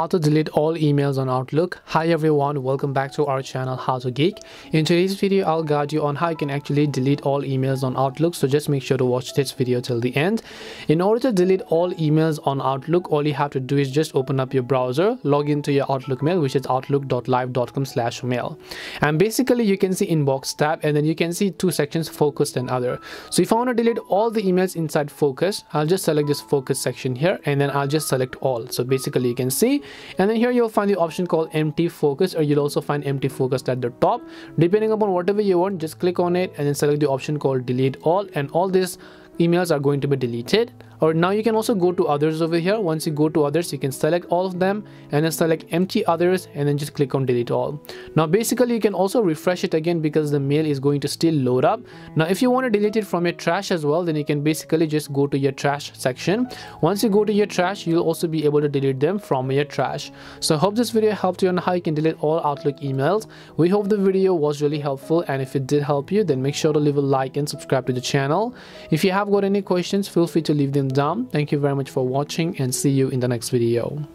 how to delete all emails on Outlook. Hi everyone, welcome back to our channel How to Geek. In today's video, I'll guide you on how you can actually delete all emails on Outlook. So just make sure to watch this video till the end. In order to delete all emails on Outlook, all you have to do is just open up your browser, log into your Outlook mail, which is outlook.live.com slash mail. And basically you can see inbox tab and then you can see two sections, focused and other. So if I want to delete all the emails inside focus, I'll just select this focus section here and then I'll just select all. So basically you can see and then here you'll find the option called empty focus or you'll also find empty focus at the top. Depending upon whatever you want just click on it and then select the option called delete all and all these emails are going to be deleted or now you can also go to others over here. Once you go to others you can select all of them and then select empty others and then just click on delete all. Now basically you can also refresh it again because the mail is going to still load up. Now if you want to delete it from your trash as well then you can basically just go to your trash section. Once you go to your trash you'll also be able to delete them from your trash. So i hope this video helped you on how you can delete all outlook emails. We hope the video was really helpful and if it did help you then make sure to leave a like and subscribe to the channel. If you have got any questions feel free to leave them down thank you very much for watching and see you in the next video